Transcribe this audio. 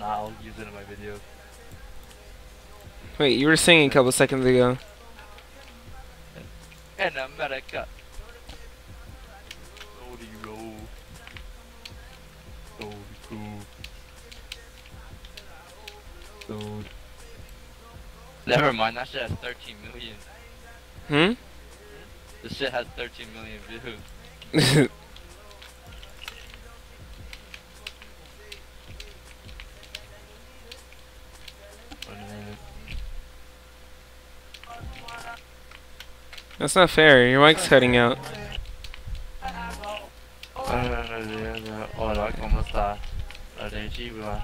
I'll use it in my videos. Wait, you were singing a couple seconds ago. In America. Roadie roll. So cool. Dude. Never mind, that shit has 13 million. Hmm? This shit has 13 million views. That's not fair. Your mic's cutting out. ¿cómo estás? La de Chihuahua.